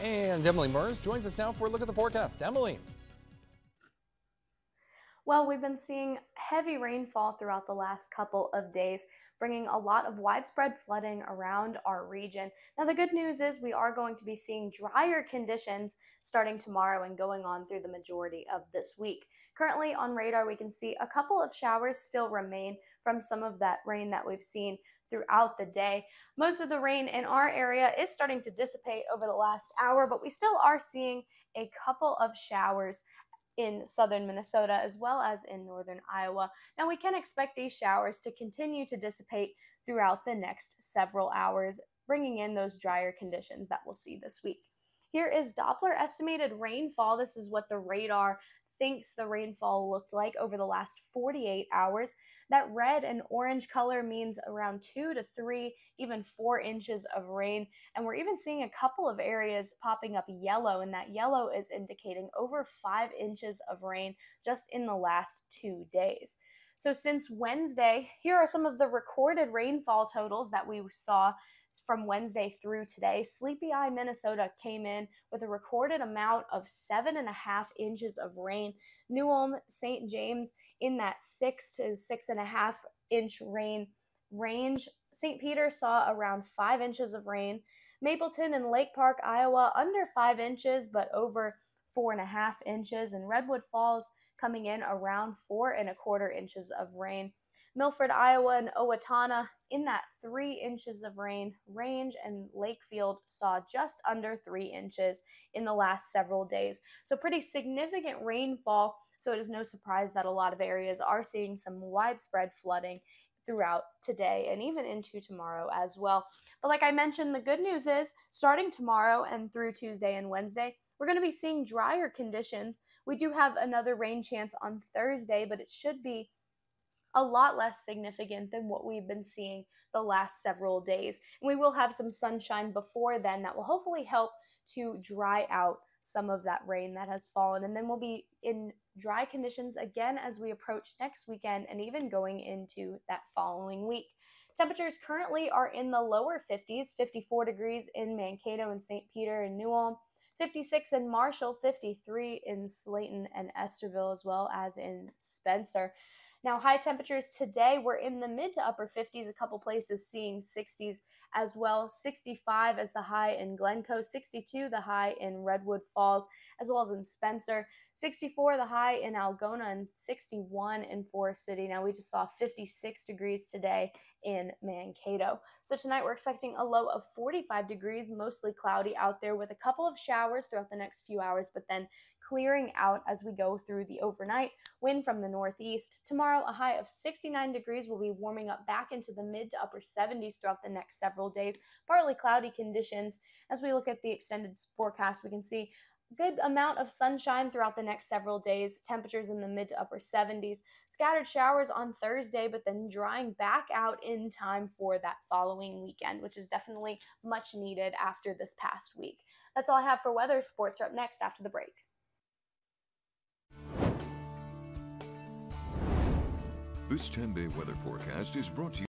And Emily Merz joins us now for a look at the forecast. Emily. Well, we've been seeing heavy rainfall throughout the last couple of days, bringing a lot of widespread flooding around our region. Now, the good news is we are going to be seeing drier conditions starting tomorrow and going on through the majority of this week. Currently on radar, we can see a couple of showers still remain from some of that rain that we've seen throughout the day. Most of the rain in our area is starting to dissipate over the last hour, but we still are seeing a couple of showers in southern Minnesota as well as in northern Iowa. Now, we can expect these showers to continue to dissipate throughout the next several hours, bringing in those drier conditions that we'll see this week. Here is Doppler estimated rainfall. This is what the radar thinks the rainfall looked like over the last 48 hours. That red and orange color means around two to three, even four inches of rain. And we're even seeing a couple of areas popping up yellow, and that yellow is indicating over five inches of rain just in the last two days. So, since Wednesday, here are some of the recorded rainfall totals that we saw from Wednesday through today, Sleepy Eye, Minnesota came in with a recorded amount of seven and a half inches of rain. New Ulm, St. James in that six to six and a half inch rain range. St. Peter saw around five inches of rain. Mapleton and Lake Park, Iowa, under five inches, but over four and a half inches. And Redwood Falls coming in around four and a quarter inches of rain. Milford, Iowa, and Owatonna in that three inches of rain range, and Lakefield saw just under three inches in the last several days. So, pretty significant rainfall. So, it is no surprise that a lot of areas are seeing some widespread flooding throughout today and even into tomorrow as well. But, like I mentioned, the good news is starting tomorrow and through Tuesday and Wednesday, we're going to be seeing drier conditions. We do have another rain chance on Thursday, but it should be a lot less significant than what we've been seeing the last several days. And we will have some sunshine before then that will hopefully help to dry out some of that rain that has fallen. And then we'll be in dry conditions again as we approach next weekend and even going into that following week. Temperatures currently are in the lower 50s, 54 degrees in Mankato and St. Peter and New Ulm, 56 in Marshall, 53 in Slayton and Estherville, as well as in Spencer. Now, high temperatures today, we're in the mid to upper 50s, a couple places seeing 60s as well. 65 as the high in Glencoe, 62 the high in Redwood Falls, as well as in Spencer, 64 the high in Algona, and 61 in Forest City. Now, we just saw 56 degrees today in Mankato. So, tonight we're expecting a low of 45 degrees, mostly cloudy out there with a couple of showers throughout the next few hours, but then clearing out as we go through the overnight. Wind from the northeast. Tomorrow, a high of 69 degrees will be warming up back into the mid to upper 70s throughout the next several days. Partly cloudy conditions. As we look at the extended forecast, we can see good amount of sunshine throughout the next several days. Temperatures in the mid to upper 70s. Scattered showers on Thursday, but then drying back out in time for that following weekend, which is definitely much needed after this past week. That's all I have for weather. Sports are up next after the break. This 10 day weather forecast is brought to you.